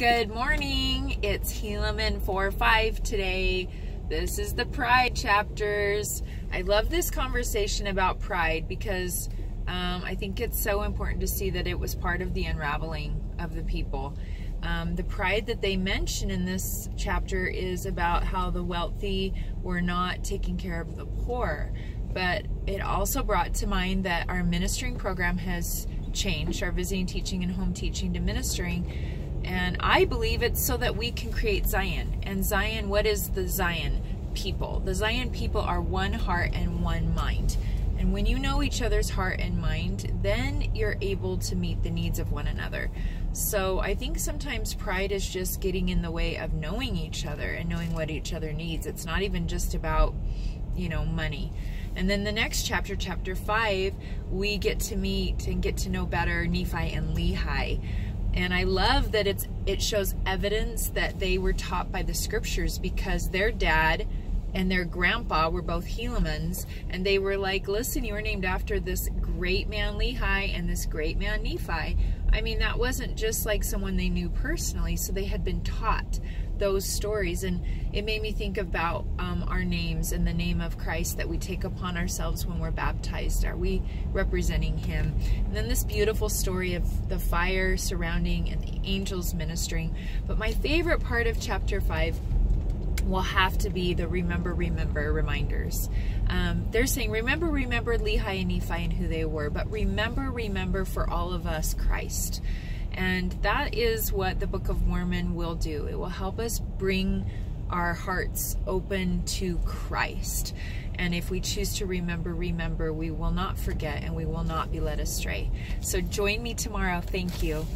Good morning. It's Helaman 4-5 today. This is the Pride chapters. I love this conversation about pride because um, I think it's so important to see that it was part of the unraveling of the people. Um, the pride that they mention in this chapter is about how the wealthy were not taking care of the poor. But it also brought to mind that our ministering program has changed, our visiting teaching and home teaching to ministering and I believe it's so that we can create Zion. And Zion, what is the Zion people? The Zion people are one heart and one mind. And when you know each other's heart and mind, then you're able to meet the needs of one another. So I think sometimes pride is just getting in the way of knowing each other and knowing what each other needs. It's not even just about, you know, money. And then the next chapter, chapter five, we get to meet and get to know better Nephi and Lehi and I love that it's it shows evidence that they were taught by the scriptures because their dad and their grandpa were both Helamans, and they were like, listen, you were named after this great man Lehi and this great man Nephi. I mean, that wasn't just like someone they knew personally, so they had been taught those stories and it made me think about um, our names and the name of Christ that we take upon ourselves when we're baptized. Are we representing him? And then this beautiful story of the fire surrounding and the angels ministering. But my favorite part of chapter 5 will have to be the remember, remember reminders. Um, they're saying, remember, remember Lehi and Nephi and who they were, but remember, remember for all of us Christ. And that is what the Book of Mormon will do. It will help us bring our hearts open to Christ. And if we choose to remember, remember, we will not forget and we will not be led astray. So join me tomorrow. Thank you.